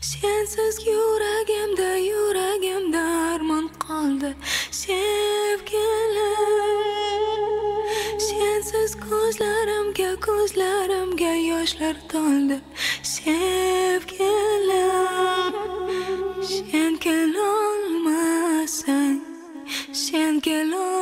sensiz yuragimda yuragimda armon qoldi. Sevgilim sensiz ko'zlarimga ko'zlarimga yoshlar to'ldi. Sevgilim sen kelolmasang sen kelolmasang